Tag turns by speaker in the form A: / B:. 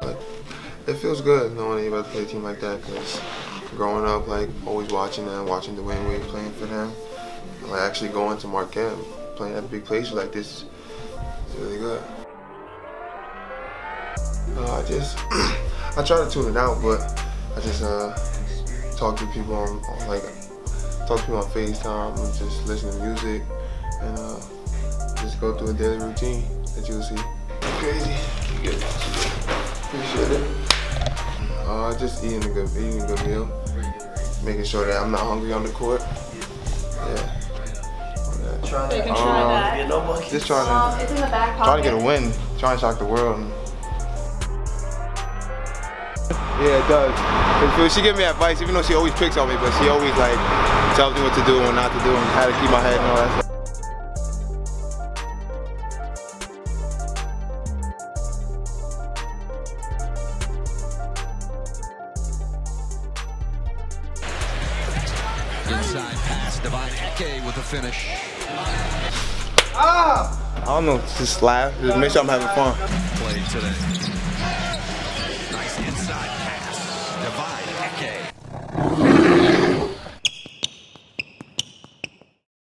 A: But it feels good knowing you're about to play a team like that because growing up, like always watching them, watching Dwyane Wade playing for them, like actually going to Marquette, playing at big places like this is really good. Uh, I just, I try to tune it out, but I just uh, talk to people on, on like, talk to people on FaceTime and just listen to music and uh, just go through a daily routine that you'll see. Crazy. Good. Appreciate it. Uh, just eating a good, eating a good meal, making sure that I'm not hungry on the court. Yeah.
B: Trying to,
A: Um,
B: get no monkey.
A: Just trying
C: Um,
A: to,
C: it's in the back
A: trying to get a win, trying to shock the world. Yeah, it does. 'Cause She give me advice, even though she always picks on me, but she always like tells me what to do and not to do and how to keep my head and all that stuff.
D: Inside pass, Eke with finish. Ah!
A: I don't know, just laugh, just make sure I'm having fun.
D: Play today. Nice inside pass, Eke.